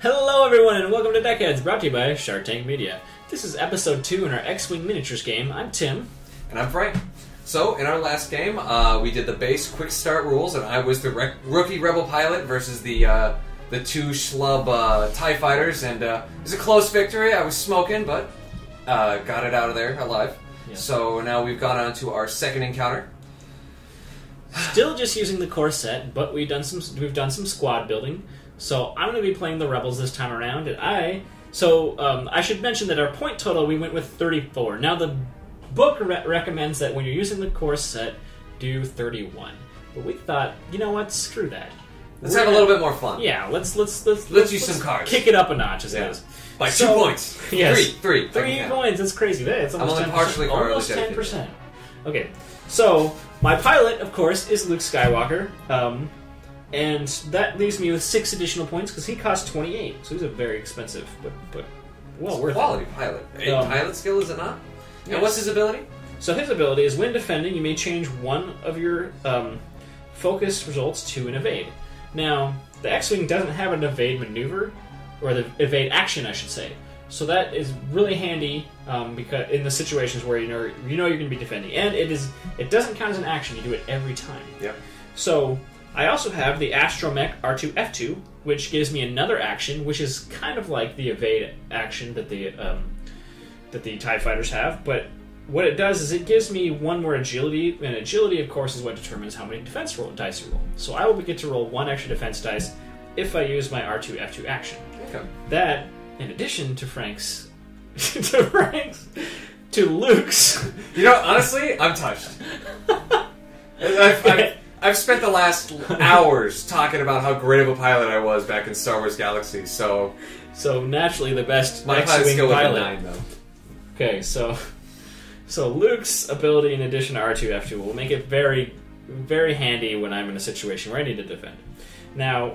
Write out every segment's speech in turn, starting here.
Hello, everyone, and welcome to Deckheads, brought to you by SharcTank Media. This is episode two in our X-Wing miniatures game. I'm Tim. And I'm Frank. So, in our last game, uh, we did the base quick start rules, and I was the rec- rookie rebel pilot versus the uh, the two schlub uh, Tie fighters, and uh, it was a close victory. I was smoking, but uh, got it out of there alive. Yeah. So now we've gone on to our second encounter. Still just using the core set, but we've done some we've done some squad building. So I'm going to be playing the rebels this time around, and I. So um, I should mention that our point total we went with 34. Now the book re- recommends that when you're using the core set, do 31. But we thought, you know what? Screw that. Let's We're have a little bit more fun. Yeah, let's let's let's Let's use some cards. Kick it up a notch, as Yeah. it is. By So- two points. Yes. Three. points. Three can That's crazy. That's almost 10%. almost ten percent. Okay, so my pilot, of course, is Luke Skywalker, um, and that leaves me with six additional points because he costs twenty eight. So he's a very expensive, but but well worth. it. quality pilot. A Um, pilot skill, is it not? yes. And what's his ability? So his ability is when defending, you may change one of your um, focus results to an evade. Now, the X-wing doesn't have an evade maneuver, or the evade action, I should say. So that is really handy um, because in the situations where you know you know you're going to be defending, and it is it doesn't count as an action. You do it every time. Yep. So I also have the Astromech R2F2, which gives me another action, which is kind of like the evade action that the um, that the Tie Fighters have. But what it does is it gives me one more agility, and agility, of course, is what determines how many defense roll, dice you roll. So I will get to roll one extra defense dice if I use my R2F2 action. Okay. That, in addition to Frank's, to Frank's, to Luke's. You know, honestly, I'm touched. I've, I've, I've spent the last hours talking about how great of a pilot I was back in Star Wars Galaxy, so So naturally, the best my pilot skill pilot. nine, though. Okay, so so Luke's ability in addition to R2 F2 will make it very very handy when I'm in a situation where I need to defend. Now,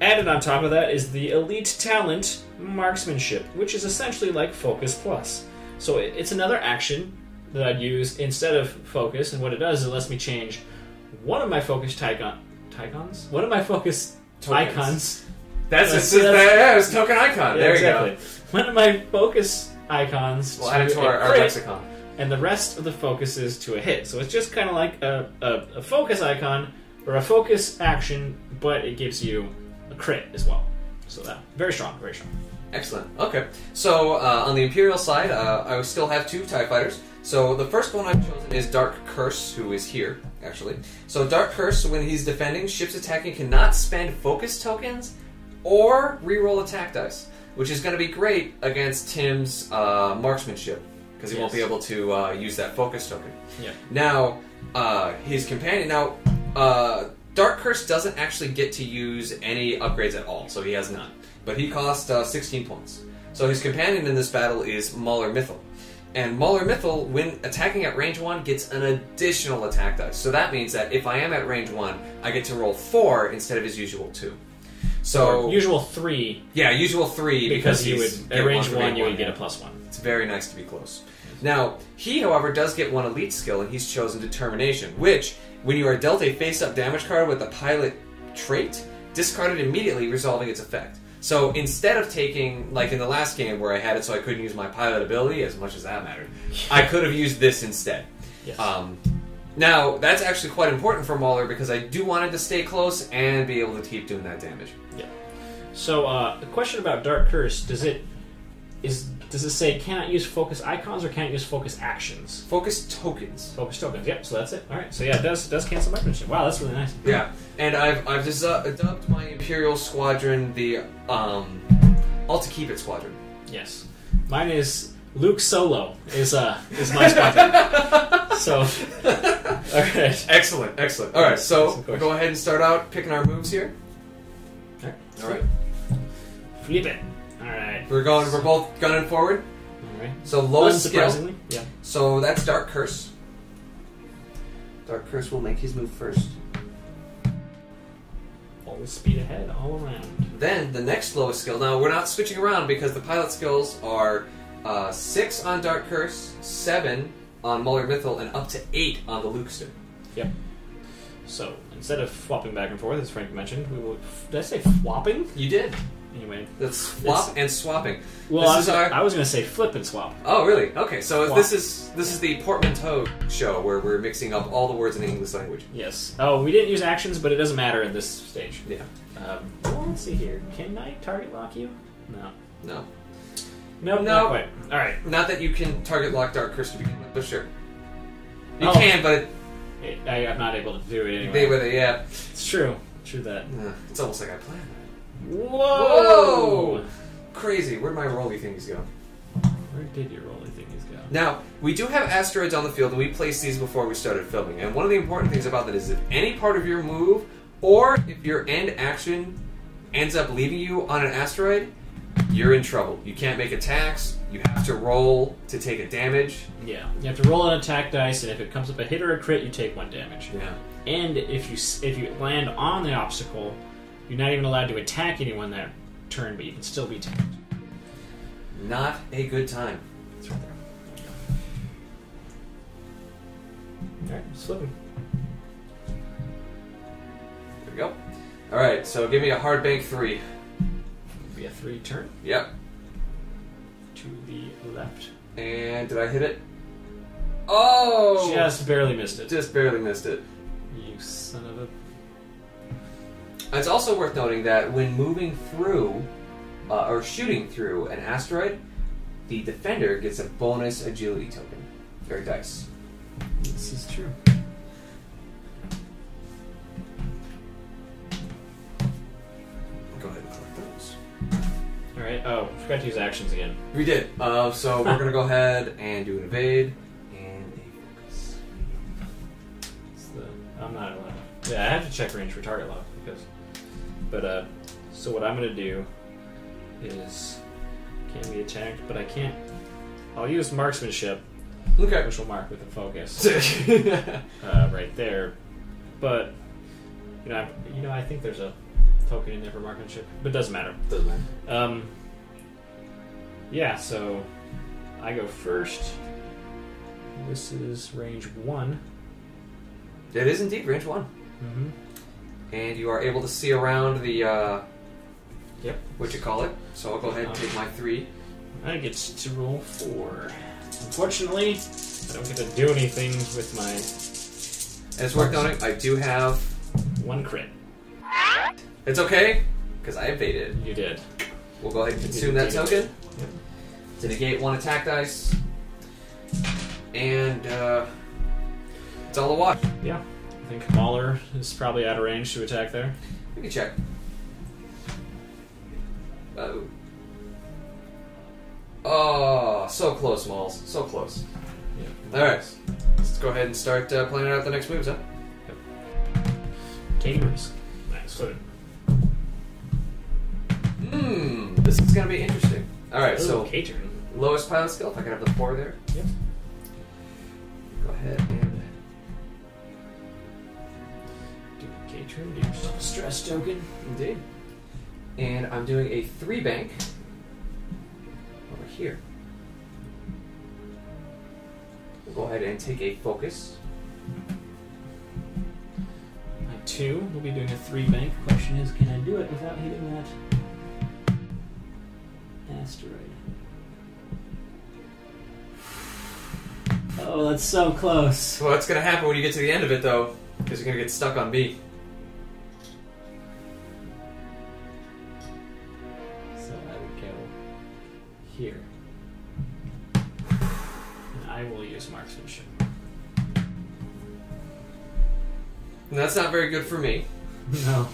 added on top of that is the elite talent marksmanship, which is essentially like focus plus. So it's another action that I'd use instead of focus, and what it does is it lets me change one of my focus tycon ticons, one of my focus Tokens. icons That's it's, that's- yeah, it's token icon. yeah, there exactly. you go. One of my focus icons We'll add it to a our, our crit, lexicon. and the rest of the focuses to a hit. So it's just kind of like a, a, a focus icon or a focus action, but it gives you a crit as well. So that very strong, very strong. Excellent. Okay. So uh, on the Imperial side, uh, I still have two TIE fighters. So the first one I've chosen is Dark Curse, who is here, actually. So Dark Curse, when he's defending, ships attacking cannot spend focus tokens or reroll attack dice, which is going to be great against Tim's uh, marksmanship, because he won't be able to uh, use that focus token. Yeah. Now, uh, his companion. Now, uh, Dark Curse doesn't actually get to use any upgrades at all, so he has none. But he costs uh, 16 points. So his companion in this battle is Mauler Mithel. And Mauler Mithel, when attacking at range 1, gets an additional attack dice. So that means that if I am at range 1, I get to roll 4 instead of his usual 2. So, Or usual three yeah, usual 3 because because, you he's would get at range for one being you would get a plus one. It's very nice to be close. Now, he, however, does get one elite skill, and he's chosen Determination, which, when you are dealt a face up damage card with the pilot trait, discard it immediately, resolving its effect. So instead of taking, like in the last game where I had it so I couldn't use my pilot ability, as much as that mattered, I could have used this instead. Yes. Um, now, that's actually quite important for Mauler because I do want him to stay close and be able to keep doing that damage. Yeah. so uh, the question about Dark Curse does it is does it say cannot use focus icons or can't use focus actions? Focus tokens. Focus tokens. Yep. So that's it. All right. So yeah, it does does cancel marksmanship. Wow, that's really nice. Yeah, and I've I've just uh, dubbed my Imperial Squadron the um, all to keep it squadron. Yes. Mine is Luke Solo is uh is my squadron. so all right. Excellent, excellent. All right, so we'll go ahead and start out picking our moves here. All right. All right, Flip it. All right. we're going. We're both gunning forward. All right. So lowest skill. Unsurprisingly, yeah. So that's Dark Curse. Dark Curse will make his move first. Full speed ahead all around. Then the next lowest skill. Now we're not switching around because the pilot skills are uh, six on Dark Curse, seven on Mauler Mithel, and up to eight on the Lukester. Yep. So instead of flopping back and forth, as Frank mentioned, we will. Did I say flopping? You did. Anyway. That's swap and swapping. Well, This I is was, our- I was going to say flip and swap. Oh, really? Okay, so Swap. this is this is the portmanteau show where we're mixing up all the words in the English language. Yes. Oh, we didn't use actions, but it doesn't matter at this stage. Yeah. Um, well, let's see here. Can I target lock you? No. No. Nope, No. not. All right. Not that you can target lock Dark Curse to begin with, but sure. You Oh. can, but It, I, I'm not able to do it anyway. they with it, yeah. It's true. True that. Uh, It's almost like I planned that. Whoa! Crazy. Where'd my rolly thingies go? Where did your rolly thingies go? Now, we do have asteroids on the field, and we placed these before we started filming. And one of the important things about that is if any part of your move, or if your end action ends up leaving you on an asteroid, you're in trouble. You can't make attacks. You have to roll to take a damage. Yeah. You have to roll an attack dice, and if it comes up a hit or a crit, you take one damage. Yeah. And if you if you land on the obstacle, you're not even allowed to attack anyone that turn, but you can still be attacked. Not a good time. It's right there. All right, slipping. There we go. All right, so give me a hard bank three. Be a three turn Yep. to the left. And did I hit it? Oh! Just barely missed it. Just barely missed it. You son of a. It's also worth noting that when moving through, uh, or shooting through an asteroid, the defender gets a bonus agility token. Or dice. This is true. Go ahead and collect those. All right. Oh, forgot to use actions again. We did. Uh, so we're gonna go ahead and do an evade and a focus. It's the, I'm not allowed. Yeah, I have to check range for target lock because. But uh, so what I'm gonna do is can be attacked, but I can't. I'll use marksmanship, Look Okay. which will mark with a focus uh, right there. But you know, I, you know, I think there's a token in there for marksmanship, but it doesn't matter. Doesn't matter. Um, yeah, so I go first. This is range one. It is indeed range one, Mm-hmm. And you are able to see around the uh, Yep. what you call it. So I'll go ahead and take my three. I get to roll four. Unfortunately, I don't get to do anything with my And it's worth noting, I do have. one crit. It's okay, because I evaded. You did. We'll go ahead and consume that token to negate one attack dice, and uh, it's all a wash. Yeah. I think Mauler is probably out of range to attack there. We can check. Oh. Oh, so close, Malls. So close. Yeah. All right, let's go ahead and start uh, planning out the next moves, huh? Yep. Taking risk. Nice. Put. Hmm, this is gonna be interesting. All right, so K turn. lowest pilot skill. If I can have the four there. Yep. Go ahead and K turn. Do yourself a stress token. Indeed. And I'm doing a three bank over here. We'll go ahead and take a focus. My two. We'll be doing a three bank. Question is, can I do it without hitting that asteroid? Oh, that's so close. What's going to happen when you get to the end of it, though? Because you're going to get stuck on B. good for me. No.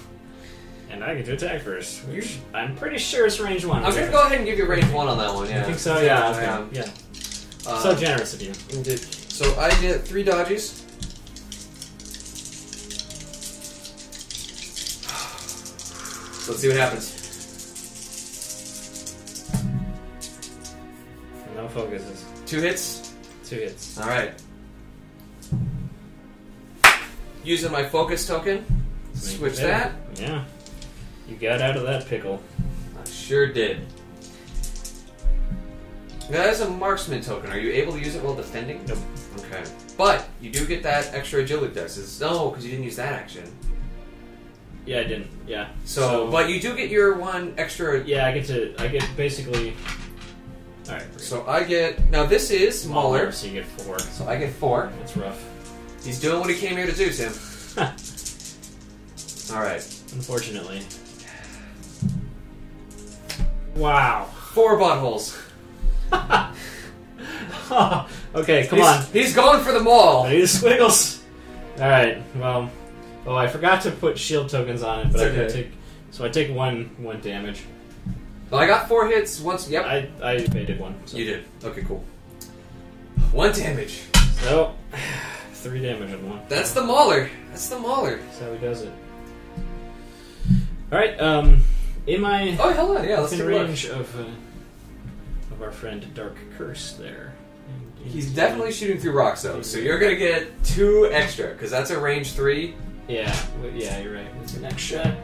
And I get to attack first, which I'm pretty sure it's range one. I'm going to go ahead and give you range one on that one. Yeah. I think so, yeah. I okay. am. Yeah. Uh, so generous of you. Indeed. So I get three dodges. Let's see what happens. No focuses. Two hits. Two hits. All right. Using my focus token. Switch that. Yeah. You got out of that pickle. I sure did. That is a marksman token. Are you able to use it while defending? Nope. Okay. But you do get that extra agility dice. No, oh, because you didn't use that action. Yeah, I didn't. Yeah. So, but you do get your one extra. yeah, I get to. I get basically. All right. So I get now. This is smaller. So you get four. So I get four. That's rough. He's doing what he came here to do, Tim. All right, Unfortunately. Wow. four buttholes. okay, come he's, on. He's going for the mall. I need the squiggles. All right. Well, oh, I forgot to put shield tokens on it, but It's I can okay. take. So I take one one damage. Well, I got four hits once. Yep, I I evaded one. So. you did. Okay, cool. One damage. So three damage on one. That's the mauler. That's the mauler. That's how he does it. All right. Um, in my Oh, hold on. Yeah, let's take within a look. range of uh, of our friend Dark Curse there. And He's definitely shooting through rocks though, so you're gonna get two extra because that's a range three. Yeah, w- yeah, you're right. With an extra,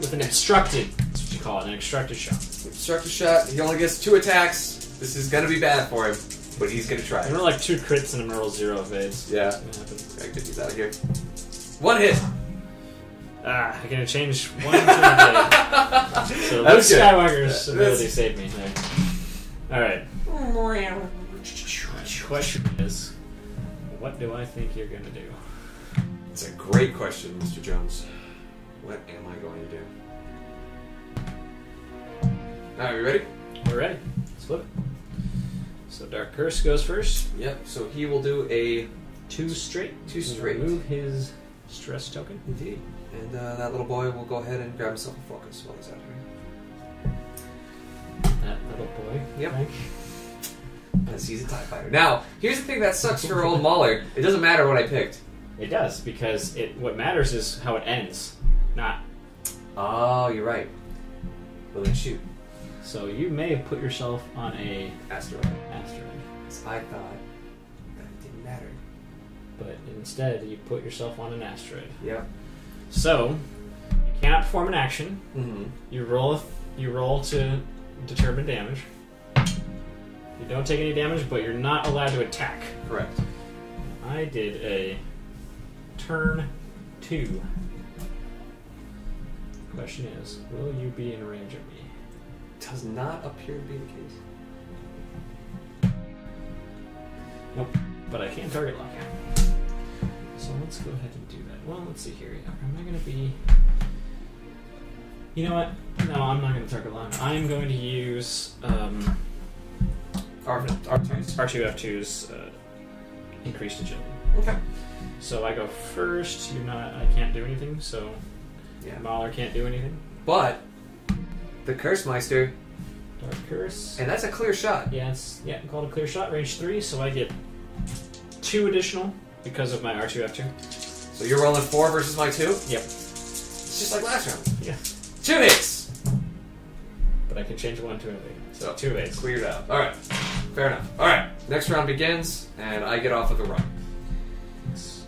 with an obstructed, that's what you call it, an obstructed shot. Obstructive shot. He only gets two attacks. This is gonna be bad for him, but he's gonna try. I roll like two crits and a roll zero phase. Yeah, That's. I get these out of here. One hit. Ah, I'm gonna change one So Luke That's good. Skywalker's That's- ability saved me there. Alright. Question is, what do I think you're gonna do? It's a great question, Mr. Jones. What am I going to do? Alright, we ready? We're ready. Let's flip it. So Dark Curse goes first. Yep, so he will do a. Two straight. Two straight. Remove his stress token. Indeed. And uh, that little boy will go ahead and grab himself a focus while he's out here. That little boy. Yep. Frank. Because he's a TIE fighter. Now, here's the thing that sucks for old Mauler. It doesn't matter what I picked. It does because it. What matters is how it ends, not. Oh, you're right. Well, then shoot. So you may have put yourself on a Asteroid. asteroid, I thought that it didn't matter. but instead you put yourself on an asteroid. Yep. So you cannot perform an action. Mm-hmm. You roll. You roll to determine damage. You don't take any damage, but you're not allowed to attack. Correct. I did a turn two. Question is, will you be in range of me? Does not appear to be the case. Nope, but I can target lock. So let's go ahead and do that. Well, let's see here. Am I going to be. You know what? No, I'm not going to target lock. I'm going to use um, Our, our. R2F2's uh, increased agility. Okay. So I go first. You're not. I can't do anything. So Yeah. Mauler can't do anything. But the Curse Meister, Dark curse. and that's a clear shot. Yeah, it's yeah called a clear shot, range three. So I get two additional because of my R2F2. So you're rolling four versus my two. Yep. It's just like last round. Yeah. Two hits. But I can change one to an eight. So two two eights. cleared out. All right. Fair enough. All right. Next round begins, and I get off of the run.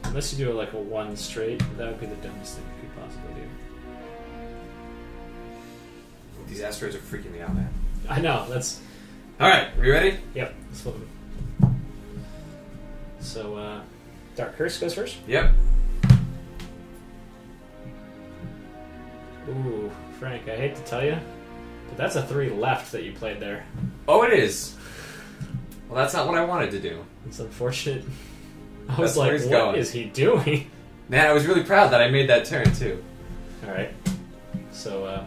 Unless you do like a one straight, that would be the dumbest thing you could possibly do. These asteroids are freaking me out, man. I know, that's. All right. Are you ready? Yep, let's flip them. So, uh. Dark Curse goes first. Yep. Ooh, Frank, I hate to tell you, but that's a three left that you played there. Oh, it is. Well, that's not what I wanted to do. It's unfortunate. I That's was where like, he's what is going. he doing? Man, I was really proud that I made that turn too. Alright. So, uh.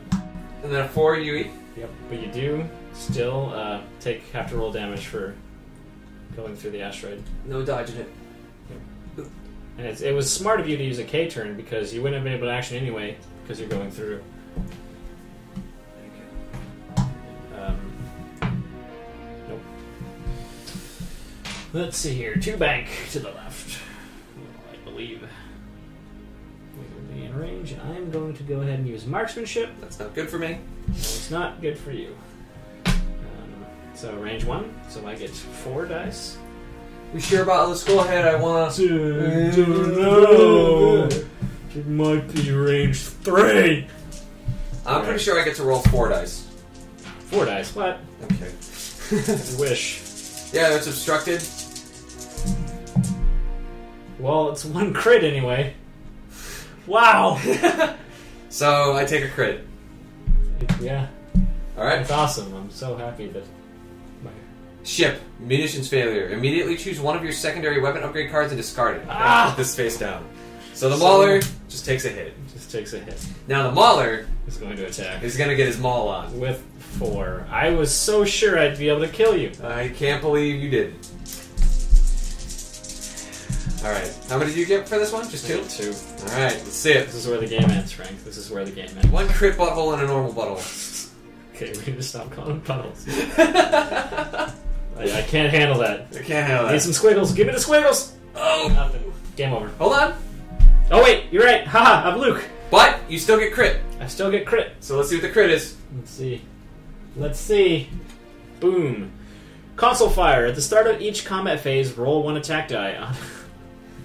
And then a four you eat. Yep, but you do still uh, take have to roll damage for going through the asteroid. No dodging it. And it's, it was smart of you to use a K turn because you wouldn't have been able to action anyway because you're going through. Um, nope. Let's see here. Two bank to the left. I believe. Range, I'm going to go ahead and use marksmanship. That's not good for me. It's not good for you. Um, so range one, so I get four dice. You sure about the skull head? I wanna. Do no, it might be range three. I'm pretty sure I get to roll four dice. Four dice. What? Okay. Wish. yeah, it's obstructed. Well, it's one crit anyway. Wow. So I take a crit. yeah, All right. that's awesome. I'm so happy that. My... Ship munitions failure. Immediately choose one of your secondary weapon upgrade cards and discard it. Ah! Put this face down. So the So- Mauler just takes a hit. Just takes a hit. Now the Mauler is going to attack is gonna get his maul on. with four. I was so sure I'd be able to kill you. I can't believe you didn't. All right. How many do you get for this one? Just two. Two. All right. Let's see it. This is where the game ends, Frank. This is where the game ends. One crit butthole and a normal butthole. Okay, we need to stop calling puddles. I I, can't handle that. I can't handle I need some squiggles. Give me the squiggles. Oh. Nothing. Game over. Hold on. Oh wait, you're right. Haha, I'm Luke. But you still get crit. I still get crit. So let's see what the crit is. Let's see. Let's see. Boom. Console fire. At the start of each combat phase, roll one attack die.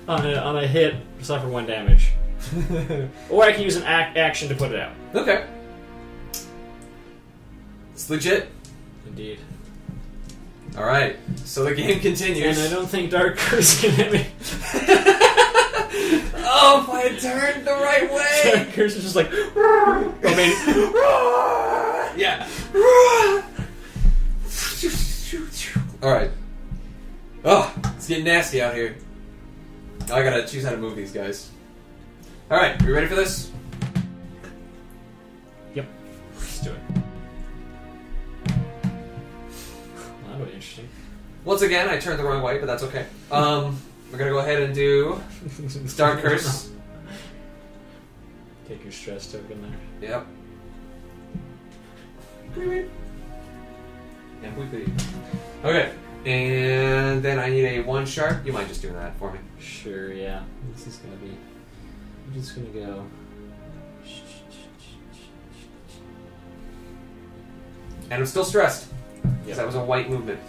On, a, on a hit, suffer one damage. Or I can use an ac- action to put it out. okay. It's legit. Indeed. All right. So the game continues. And I don't think Dark Curse can hit me. oh, if I had turned the right way. Dark Curse is just like. I mean, yeah. All right. Oh, it's getting nasty out here. I gotta choose how to move these guys. All right, you ready for this? Yep. Let's do it. Well, that'll be interesting. Once again, I turned the wrong way, but that's okay. Um, we're gonna go ahead and do Dark Curse. Take your stress token there. Yep. Yeah, we. Okay, and then I need a one sharp. You mind just doing that for me? Sure, yeah. This is gonna be. I'm just gonna go. And I'm still stressed because Yep. that was a white movement.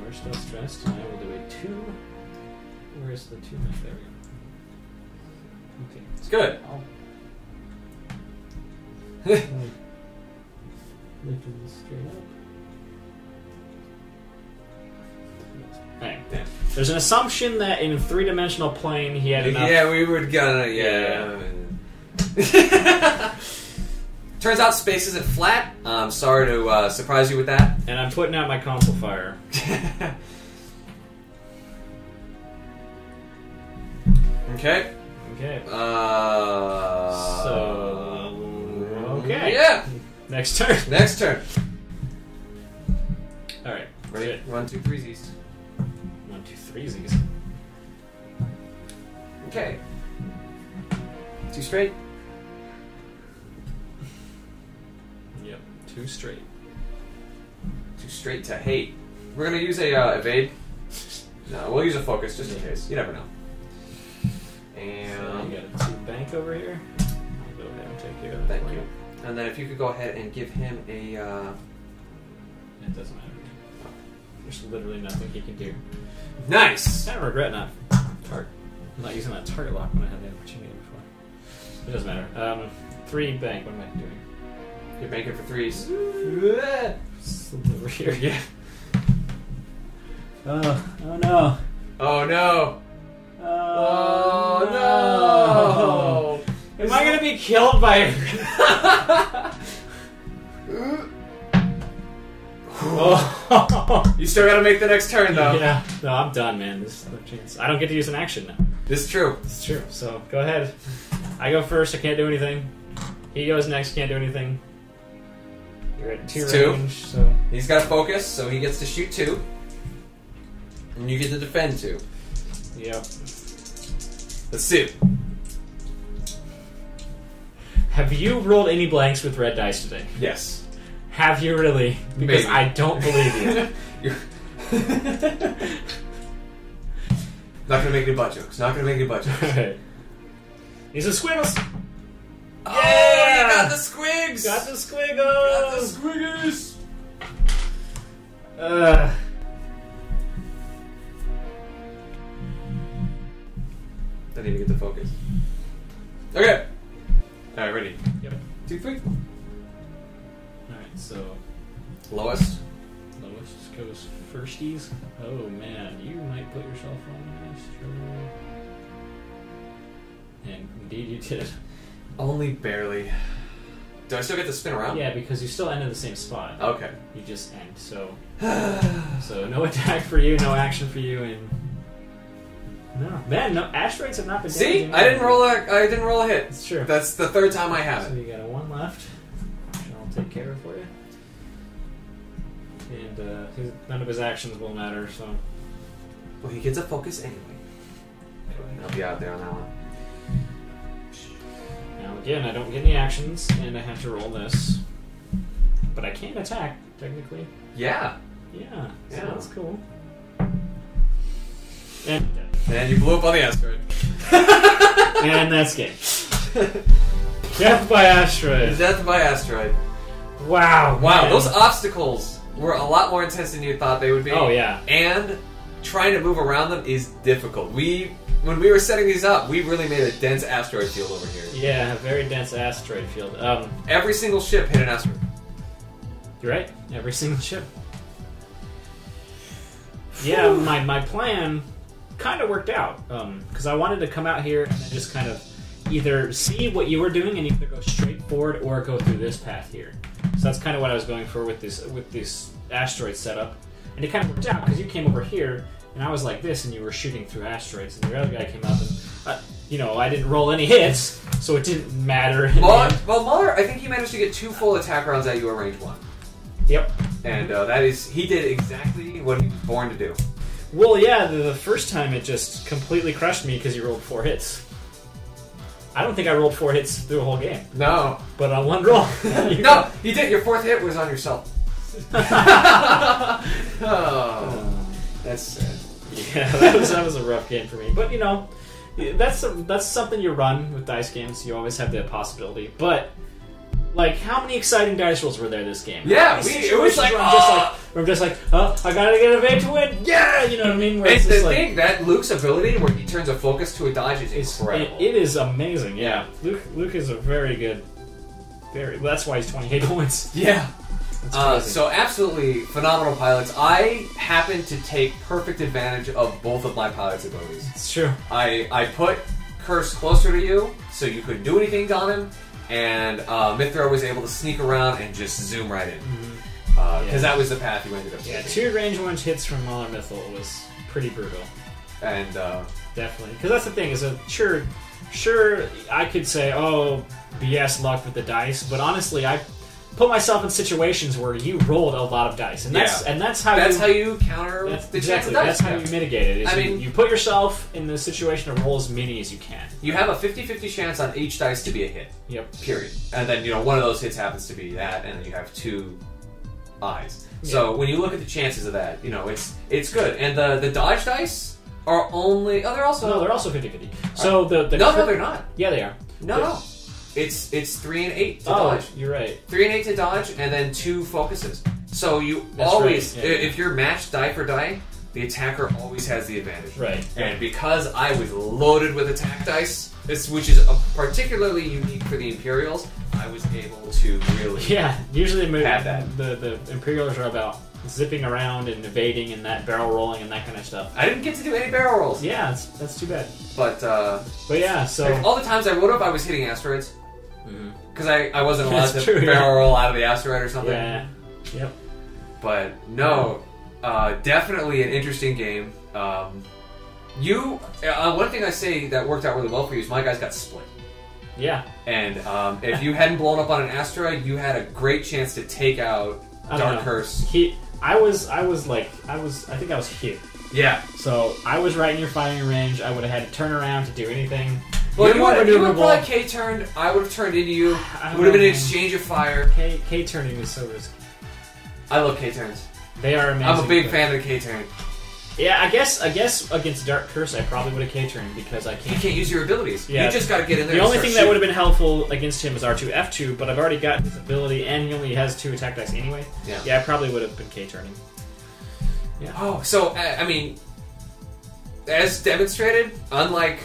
You are still stressed, and I will do a two. Where's the two? There we go. Okay. It's good. I'll. Lifting this straight up. Hey, Yeah. there's an assumption that in a three dimensional plane he had enough. Yeah, we were gonna. Yeah. Turns out space isn't flat. I'm sorry to uh, surprise you with that. And I'm putting out my console fire. okay. Okay. Uh, So, okay. Yeah. Next turn. Next turn. All right. Ready? One, two, three Z's. One, two, three Z's. Okay. Two straight. Yep. Two straight. Two straight to hate. We're gonna use a uh, evade. No, we'll use a focus just in case. You never know. So And you got a two bank over here. I'll go ahead and take care of that. thank you. And then if you could go ahead and give him a. Uh, It doesn't matter. There's literally nothing he can do. nice. I regret not tar- not using that target lock when I had the opportunity before. It doesn't matter. Um, three bank. What am I doing? You're banking for threes. Slip over here. Yeah. Oh, oh no. Oh no! Oh, Oh no! Am I gonna be killed by? oh. You still gotta make the next turn though. Yeah. No, I'm done, man. There's no chance. I don't get to use an action now. This is true. It's true. So go ahead. I go first. I can't do anything. He goes next. Can't do anything. You're at two two. range. So He's got focus, so he gets to shoot two. And you get to defend two. yep. Let's see. Have you rolled any blanks with red dice today? Yes. Have you really? Because Maybe. I don't believe you. You're Not gonna make any butt jokes. Not gonna make any butt jokes. Alright. These are squiggles. Oh, you got the squigs! Got the squiggles. Got the squiggles. Uh, Didn't even get the focus. Okay. Alright, ready. Yep. Two, three. So Lowest. lowest goes firsties. Oh man, you might put yourself on maestro. And indeed you did. Only barely. Do I still get to spin around? Yeah, because you still end in the same spot. Okay. You just end. So, so no attack for you, no action for you, and no man, no asteroids have not been. See, I didn't roll a I didn't roll a hit. It's true. That's the third time I have So it. So you got a one left, I'll take care of for you. And uh, his, none of his actions will matter. So Well, he gets a focus anyway. I'll be out there on that one. now again, I don't get any actions, and I have to roll this, but I can't attack technically. Yeah. Yeah, so Yeah. that's cool. And And you blew up on the asteroid. and that's game. Death by asteroid. Death by asteroid. Wow. Wow, man. those obstacles were a lot more intense than you thought they would be. Oh yeah. And trying to move around them is difficult. We when we were setting these up, we really made a dense asteroid field over here. Yeah, a very dense asteroid field. Um, Every single ship hit an asteroid. you're right. Every single ship. Yeah, my, my plan kind of worked out because I wanted to come out here and just kind of either see what you were doing and either go straight forward or go through this path here. So that's kind of what I was going for with this with this asteroid setup, and it kind of worked out because you came over here and I was like this, and you were shooting through asteroids, and your other guy came up and uh, you know I didn't roll any hits, so it didn't matter. Well, well, Mauler, I think he managed to get two full attack rounds at you range one, Yep. and uh, that is he did exactly what he was born to do. Well, yeah, the, the first time it just completely crushed me because you rolled four hits. I don't think I rolled four hits through the whole game, No, but on one roll. you no, you did. Your fourth hit was on yourself. oh, that's sad. Yeah, that was that was a rough game for me. But you know, that's that's something you run with dice games. You always have the possibility. But like, how many exciting dice rolls were there this game? Yeah, we- it was like, where I'm just "Ah!" like, where I'm just like, oh, I gotta get a evade to win. Yeah, you know what I mean. Where it's the just like, thing that Luke's ability, where he turns a focus to a dodge, is It's, incredible. it, it is amazing. Yeah, Luke Luke is a very good, very. Well, that's why he's twenty eight points. yeah. That's Uh, crazy. so absolutely phenomenal pilots. I happen to take perfect advantage of both of my pilots' abilities. it's true. I I put Curse closer to you, so you couldn't do anything on him, and uh, Mithra was able to sneak around and just zoom right in because Yeah. that was the path you ended up Yeah, taking. two range one hits from Mauler Mithel was pretty brutal. And uh, Definitely, because that's the thing. Is a sure, sure, I could say, oh, BS luck with the dice, but honestly, I put myself in situations where you rolled a lot of dice, and that's Yeah. and that's how that's you, how you counter that's the exactly of dice. that's how you mitigate it. Is I you, mean- you put yourself in the situation to roll as many as you can. You have a 50-50 chance on each dice to be a hit. Yep. period. And then you know one of those hits happens to be that, and then you have two eyes. So when you look at the chances of that, you know it's it's good. And the the dodge dice are only oh they're also No, they're also 50-50. So the, the no no they're not Yeah, they are. no They're- no it's it's three and eight to Oh, dodge you're right. three and eight to dodge and then two focuses. So you That's always right, yeah. if you're matched die for die, the attacker always has the advantage. Right. And because I was loaded with attack dice, this, which is a particularly unique for the Imperials, I was able to really Yeah, usually the, that. the the Imperials are about zipping around and evading and that barrel rolling and that kind of stuff. I didn't get to do any barrel rolls, Yeah, that's, that's too bad. but uh, But yeah, so all the times I would have, I was hitting asteroids Mhm. because I, I wasn't allowed That's to true, barrel yeah. roll out of the asteroid or something. yeah, yep. But no, uh, definitely an interesting game. Um, you, uh, one thing I say that worked out really well for you is my guys got split. Yeah, And um, if you hadn't blown up on an asteroid, you had a great chance to take out I Dark know. Curse. He, I was, I was like, I was, I think I was here. Yeah. So I was right in your firing range. I would have had to turn around to do anything. Well, you would, you would probably K turned. I would have turned into you. It would have been an exchange of fire. K K turning is so risky. I love K turns. They are amazing. I'm a big but- fan of the K turn. Yeah, I guess, I guess against Dark Curse, I probably would have K turned because I can't. You can't use your abilities. Yeah. You just got to get in there. The only thing that would have been helpful against him is R2 F2, but I've already got his ability, and he only has two attack dice anyway. Yeah. Yeah, I probably would have been K turning. Yeah. Oh, so I mean, as demonstrated, unlike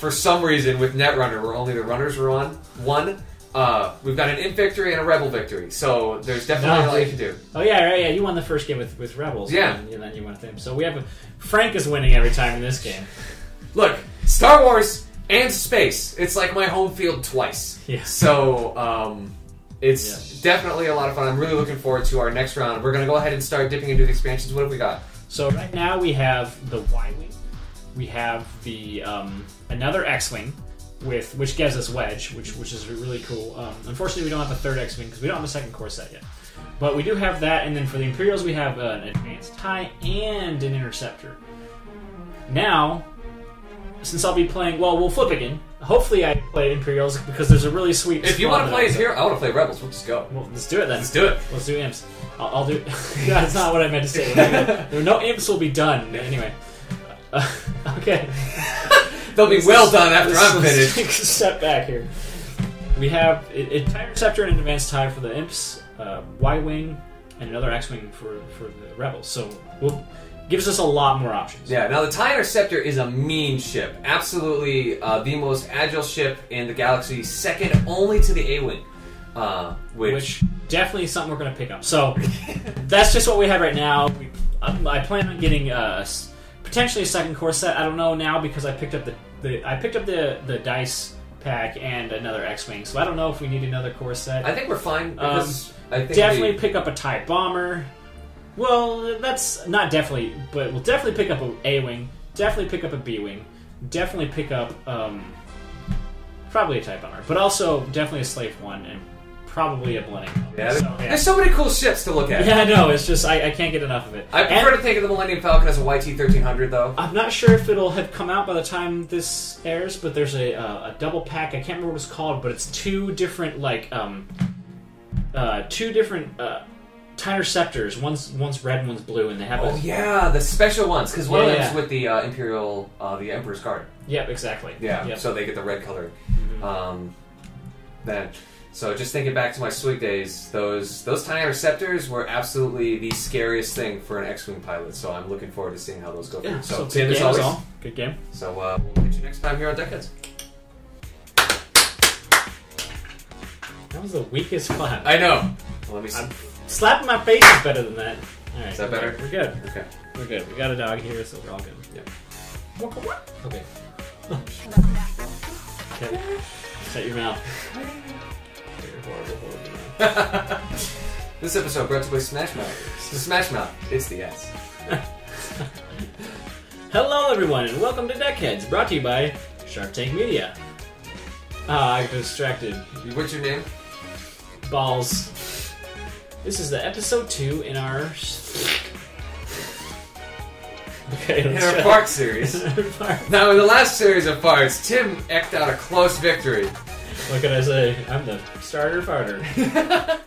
for some reason with Netrunner, where only the runners were on one, uh, we've got an imp victory and a rebel victory. So there's definitely No. a lot you can do. Oh yeah, right, yeah. You won the first game with, with Rebels. Yeah. and, then you won with him. So we have a, Frank is winning every time in this game. Look, Star Wars and space. It's like my home field twice. Yeah. So um, it's definitely a lot of fun. I'm really looking forward to our next round. We're gonna go ahead and start dipping into the expansions. What have we got? So right now we have the Y wing, we have the um, another X wing, with which gives us Wedge, which which is really cool. Um, unfortunately, we don't have a third X wing because we don't have a second core set yet. But we do have that, and then for the Imperials, we have an advanced tie and an interceptor. Now, since I'll be playing, well, we'll flip again. Hopefully, I play Imperials because there's a really sweet. If you want to play as here, I want to play Rebels. We'll just go. well, let's do it then. Let's do it. Let's do imps. I'll, I'll do. That's not what I meant to say. No imps will be done anyway. Uh, okay. They'll be well done after I'm finished. Take a step back here. We have a, a tie interceptor and an advanced tie for the imps, uh, Y wing, and another X wing for for the rebels. So we'll gives us a lot more options. Yeah, now the TIE Interceptor is a mean ship. Absolutely uh, the most agile ship in the galaxy, second only to the A Wing. Uh, which, which definitely is something we're going to pick up. So that's just what we have right now. We, I, I plan on getting uh, potentially a second core set. I don't know now because I picked up the, the I picked up the the dice pack and another X wing. So I don't know if we need another core set. I think we're fine because I think Um, definitely we- pick up a tie bomber. Well, that's not definitely, but we'll definitely pick up a A wing. Definitely pick up a B wing. Definitely pick up um, probably a tie bomber, but also definitely a slave one and probably a blending. yeah, So, yeah. there's so many cool ships to look at. Yeah, I know. It's just I, I can't get enough of it. I prefer And to think of the Millennium Falcon as a YT thirteen hundred though. I'm not sure if it'll have come out by the time this airs, but there's a, uh, a double pack. I can't remember what it's called, but it's two different like um, uh, two different uh, tie interceptors. One's one's red, and one's blue, and they have Oh a yeah, the special ones because one Yeah, of them's yeah. with the uh, Imperial, uh, the Emperor's Guard. Yep, exactly. Yeah, Yep. so they get the red color. Mhm. Um, then, so just thinking back to my Swig days, those those TIE interceptors were absolutely the scariest thing for an X-wing pilot. So I'm looking forward to seeing how those go. yeah, so, so, Tim, good as game always. as all. Good game. So uh, we'll catch you next time here on Deckheads. That was the weakest clap. I know. Let me see. I'm- slapping my face is better than that. All right, Is that better? We're good. Okay. We're good. We got a dog here, so we're all good. Yep. Okay. okay. Shut your mouth. this episode brought to you by Smash Mouth. The Smash Mouth. It's the S. Hello, everyone, and welcome to Deckheads, brought to you by SharcTank Media. Ah, I got distracted. What's your name? Balls. This is the episode two in our. Okay, In let's our go. Park series. Now, in the last series of parts, Tim eked out a close victory. What can I say? I'm the starter farter.